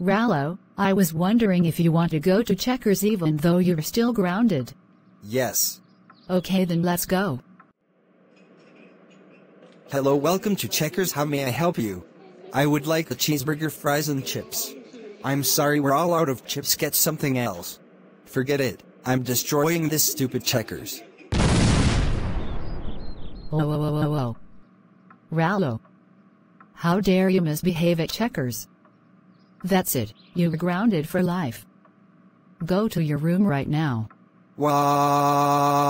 Rallo, I was wondering if you want to go to Checkers even though you're still grounded. Yes. Okay then let's go. Hello, welcome to Checkers. How may I help you? I would like a cheeseburger, fries, and chips. I'm sorry, we're all out of chips. Get something else. Forget it. I'm destroying this stupid Checkers. Whoa whoa whoa whoa whoa. Rallo. How dare you misbehave at Checkers? That's it, you're grounded for life. Go to your room right now. Wah.